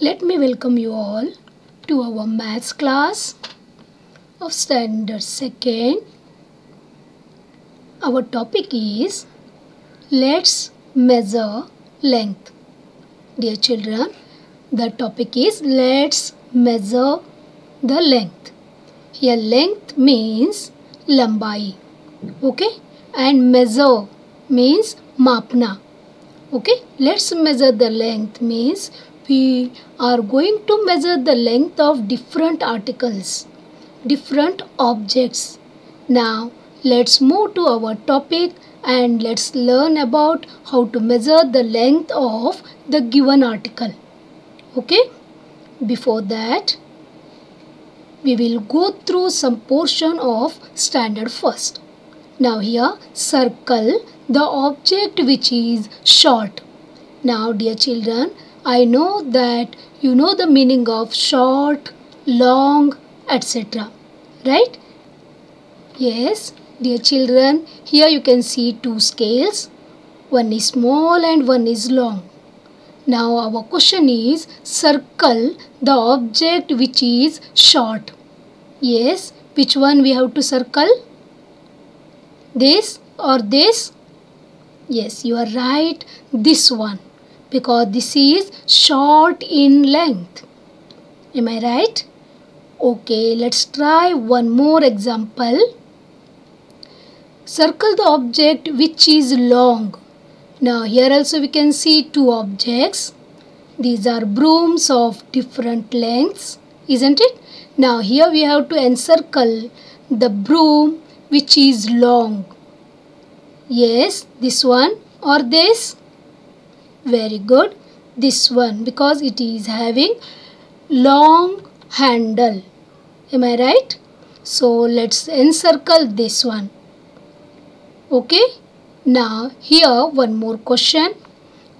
Let me welcome you all to our maths class of standard second. Our topic is let's measure length. Dear children, the topic is let's measure the length. Here length means lambai. Okay? And measure means mapna. Okay? Let's measure the length means we are going to measure the length of different articles, different objects. Now let's move to our topic and let's learn about how to measure the length of the given article. Okay? Before that, we will go through some portion of standard first. Now here circle the object which is short. Now dear children, I know that you know the meaning of short, long, etc. Right? Yes, dear children, here you can see two scales. One is small and one is long. Now our question is circle the object which is short. Yes, which one we have to circle? This or this? Yes, you are right. This one because this is short in length. Am I right? Okay, let's try one more example. Circle the object which is long. Now here also we can see two objects. These are brooms of different lengths, isn't it? Now here we have to encircle the broom which is long. Yes, this one or this? Very good. This one because it is having long handle. Am i right? So let's encircle this one. Okay? Now here one more question.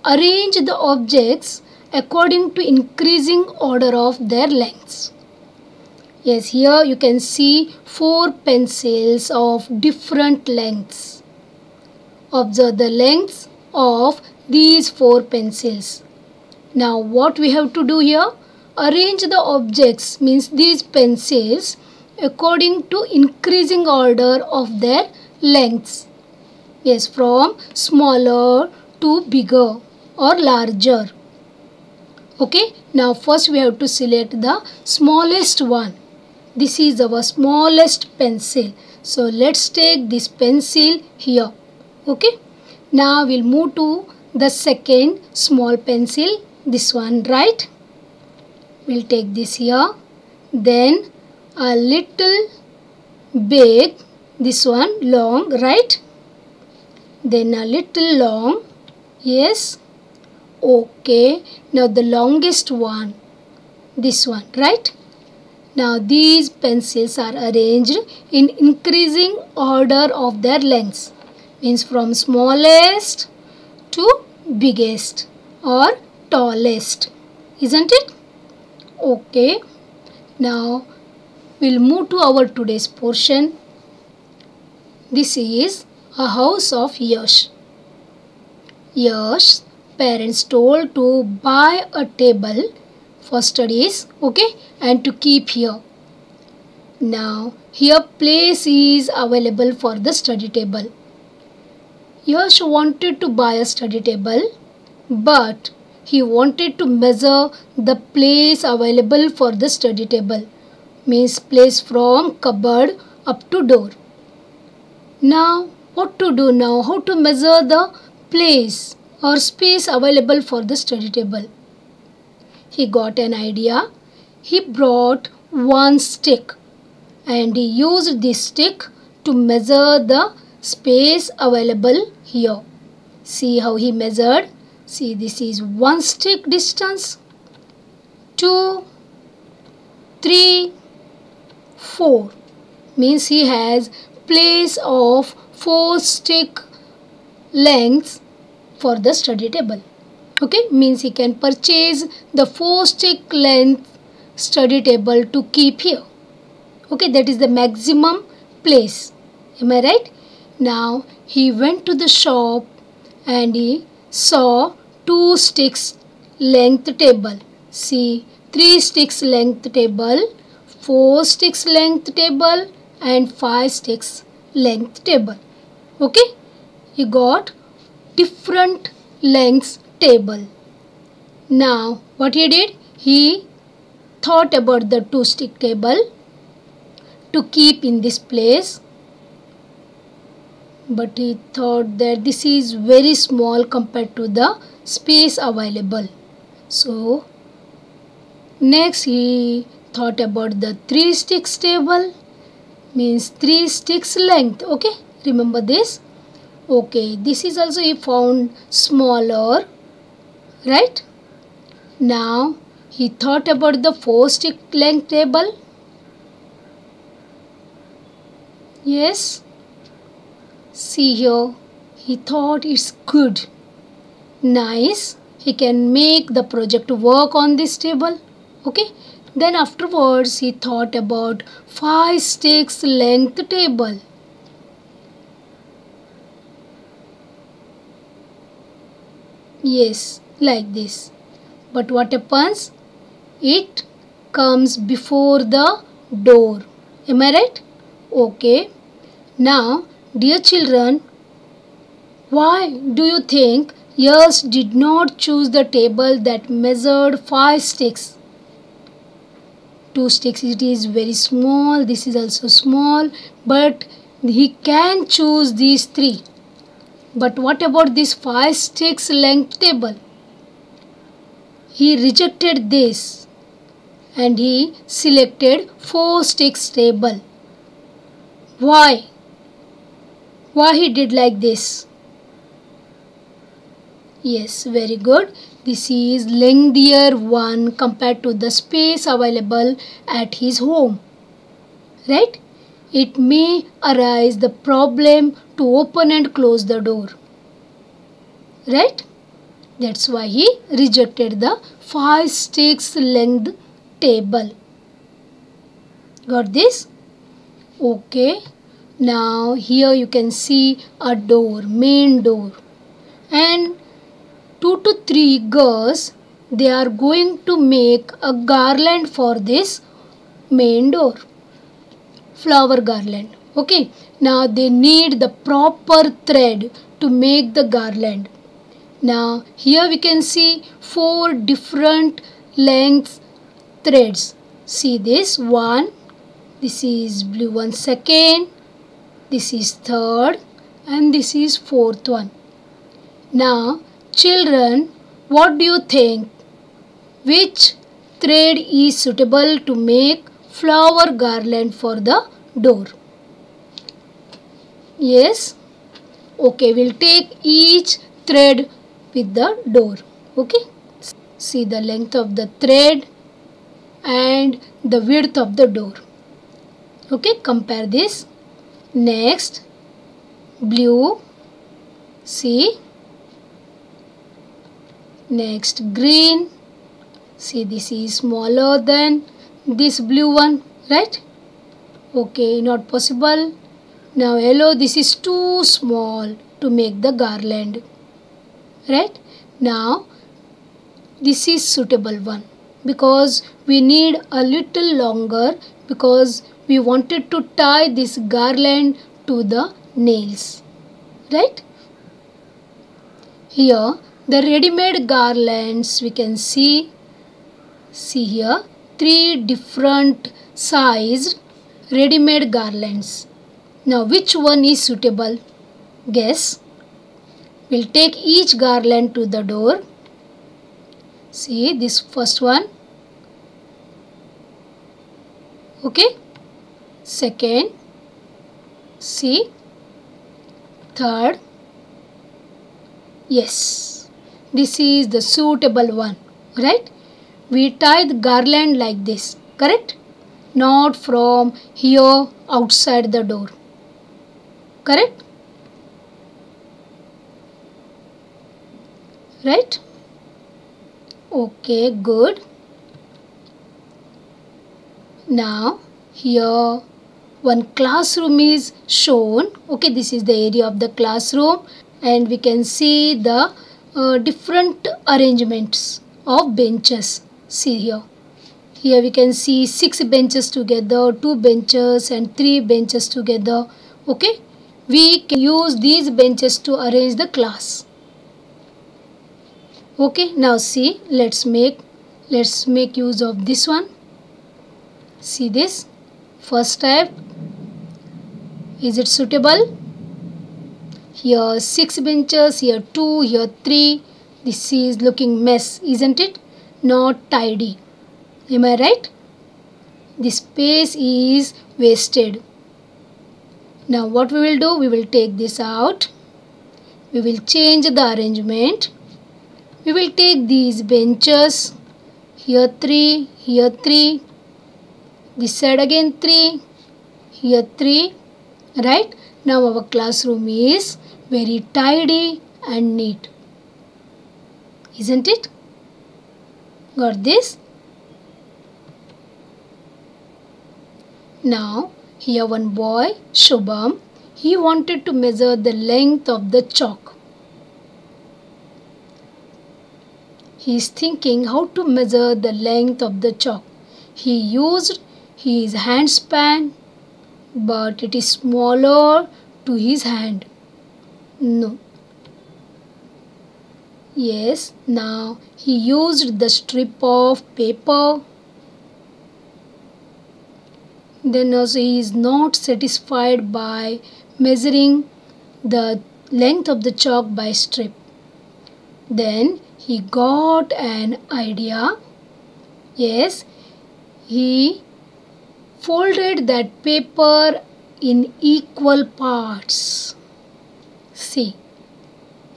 Arrange the objects according to increasing order of their lengths. Yes here you can see four pencils of different lengths. Observe the lengths of these four pencils. Now what we have to do here? Arrange the objects means these pencils according to increasing order of their lengths. Yes, from smaller to bigger or larger. Okay, now first we have to select the smallest one. This is our smallest pencil. So let's take this pencil here. Okay, now we'll move to the second small pencil this one right? We'll take this here. Then a little big this one long right? Then a little long yes? Okay now the longest one this one right? Now these pencils are arranged in increasing order of their lengths. Means from smallest to biggest or tallest isn't it? Okay. Now we'll move to our today's portion. This is a house of Yash. Yash parents told to buy a table for studies okay and to keep here. Now here place is available for the study table Yash wanted to buy a study table, but he wanted to measure the place available for the study table, means place from cupboard up to door. Now, what to do now? How to measure the place or space available for the study table? He got an idea. He brought one stick and he used this stick to measure the space available here. See how he measured. See this is one stick distance. Two, three, four. Means he has place of four stick lengths for the study table. Okay, means he can purchase the four stick length study table to keep here. Okay, that is the maximum place. Am I right? Now he went to the shop and he saw two sticks length table. see 3 sticks length table 4 sticks length table and 5 sticks length table. Okay? He got different lengths table. Now what he did? He thought about the two stick table to keep in this place but he thought that this is very small compared to the space available. So next he thought about the three sticks table means three sticks length okay? Remember this? Okay this is also he found smaller right? Now he thought about the four stick length table. Yes. See here. He thought it's good. Nice. He can make the project work on this table. Okay. Then afterwards he thought about 5 sticks length table. Yes, like this. But what happens? It comes before the door. Am I right? Okay. Now, dear children, why do you think Yash did not choose the table that measured 5 sticks? 2 sticks it is very small, this is also small, but he can choose these 3. But what about this 5 sticks length table? He rejected this and he selected 4 sticks table. Why? Why he did like this? Yes very good. This is lengthier one compared to the space available at his home. Right? It may arise the problem to open and close the door. Right? That's why he rejected the five sticks length table. Got this? Okay now here you can see a door main door. And two to three girls they are going to make a garland for this main door. Flower garland. Okay. Now they need the proper thread to make the garland. Now here we can see four different length threads. See this one. This is blue one second this is third and this is fourth one. Now children what do you think? Which thread is suitable to make flower garland for the door? Yes? Okay we'll take each thread with the door okay? See the length of the thread and the width of the door okay? Compare this next blue see next green. See this is smaller than this blue one right? Okay not possible. Now yellow this is too small to make the garland right? Now this is suitable one because we need a little longer because we wanted to tie this garland to the nails. Right? Here the ready-made garlands we can see. See here three different sized ready-made garlands. Now which one is suitable? Guess. We'll take each garland to the door. See this first one? Okay second C third yes this is the suitable one right? We tie the garland like this correct? Not from here outside the door correct? Right? Okay good. Now here one classroom is shown. Okay this is the area of the classroom. And we can see the uh, different arrangements of benches. See here. Here we can see six benches together two benches and three benches together. Okay? We can use these benches to arrange the class. Okay now see let's make let's make use of this one. See this? First step is it suitable? Here six benches here two here three. This is looking mess isn't it? Not tidy. Am i right? The space is wasted. Now what we will do? We will take this out. We will change the arrangement. We will take these benches. Here three here three. This side again 3 here 3 right? Now our classroom is very tidy and neat. Isn't it? Got this? Now here one boy Shubham he wanted to measure the length of the chalk. He is thinking how to measure the length of the chalk. He used his hand span but it is smaller to his hand. No. Yes now he used the strip of paper. Then also he is not satisfied by measuring the length of the chalk by strip. Then he got an idea. Yes he folded that paper in equal parts. See,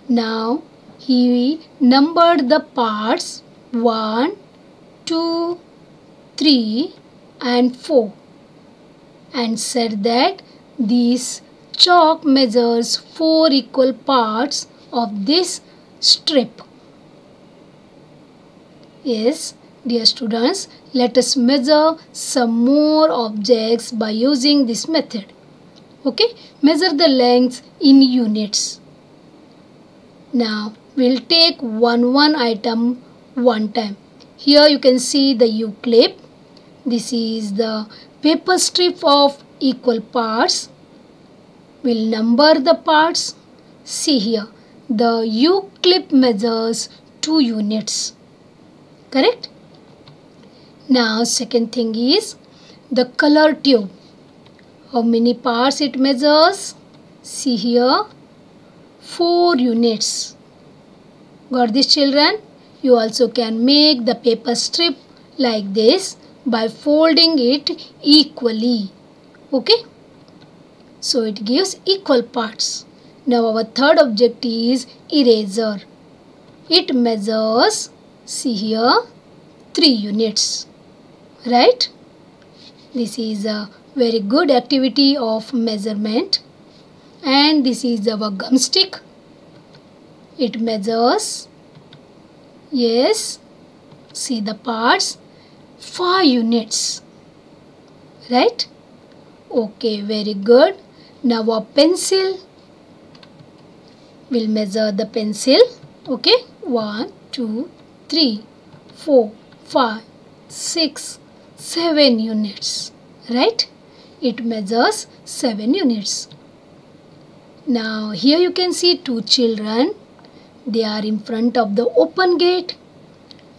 now he numbered the parts 1, 2, 3 and 4 and said that this chalk measures 4 equal parts of this strip. Yes, Dear students, let us measure some more objects by using this method. Okay, measure the length in units. Now, we'll take one one item one time. Here you can see the U-clip. This is the paper strip of equal parts. We'll number the parts. See here, the U-clip measures 2 units. Correct? Now second thing is the color tube. How many parts it measures? See here 4 units. Got this children? You also can make the paper strip like this by folding it equally. Okay? So it gives equal parts. Now our third object is eraser. It measures, see here, 3 units right? This is a very good activity of measurement. And this is our gum stick. It measures yes see the parts 5 units. Right? Okay very good. Now a pencil. Will measure the pencil. Okay? One two three four five six 7 units right? It measures 7 units. Now here you can see two children. They are in front of the open gate.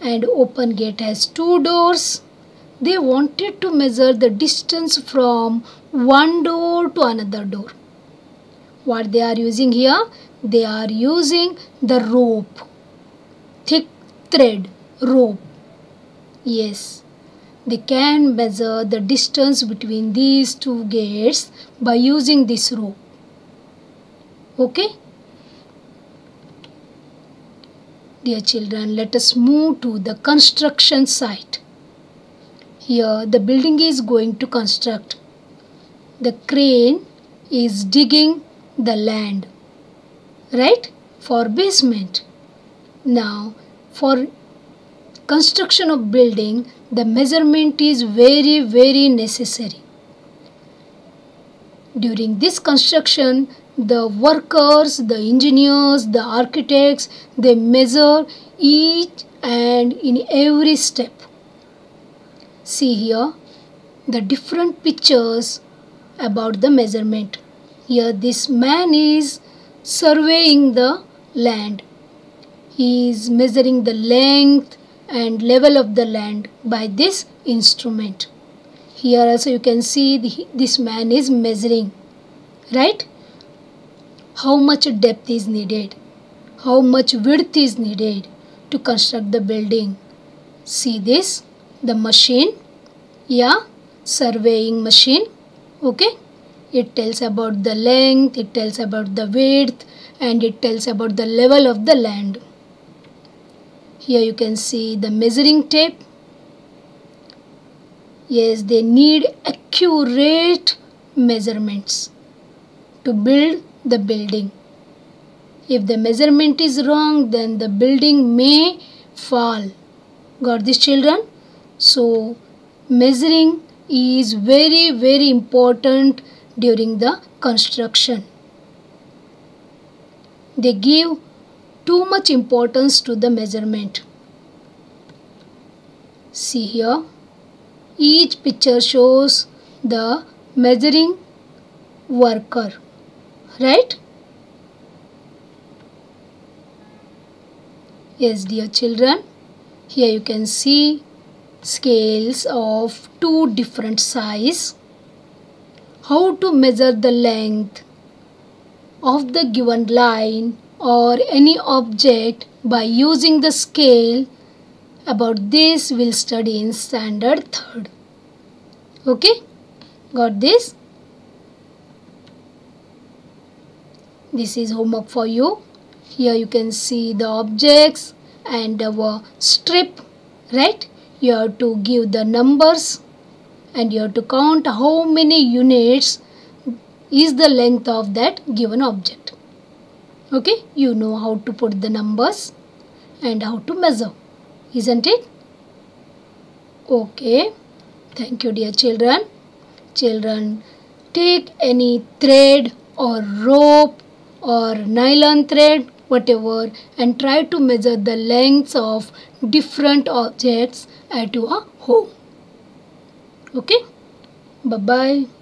And open gate has two doors. They wanted to measure the distance from one door to another door. What they are using here? They are using the rope. Thick thread rope. Yes they can measure the distance between these two gates by using this rope. Okay? Dear children, let us move to the construction site. Here the building is going to construct. The crane is digging the land. Right? For basement. Now, for construction of building the measurement is very very necessary during this construction the workers, the engineers, the architects, they measure each and in every step. See here the different pictures about the measurement. Here this man is surveying the land. He is measuring the length and level of the land by this instrument. Here also you can see the, this man is measuring, right? How much depth is needed, how much width is needed to construct the building. See this, the machine, yeah, surveying machine, okay? It tells about the length, it tells about the width and it tells about the level of the land. Here you can see the measuring tape Yes, they need accurate measurements to build the building. If the measurement is wrong, then the building may fall. Got this children? So, measuring is very very important during the construction. They give too much importance to the measurement. See here. Each picture shows the measuring worker, right? Yes, dear children, here you can see scales of two different size. How to measure the length of the given line or any object by using the scale about this we'll study in standard third. Okay? Got this? This is homework for you. Here you can see the objects and our strip, right? You have to give the numbers and you have to count how many units is the length of that given object. Okay, you know how to put the numbers and how to measure isn't it? Okay. Thank you dear children. Children, take any thread or rope or nylon thread whatever and try to measure the lengths of different objects at your home. Okay. Bye-bye.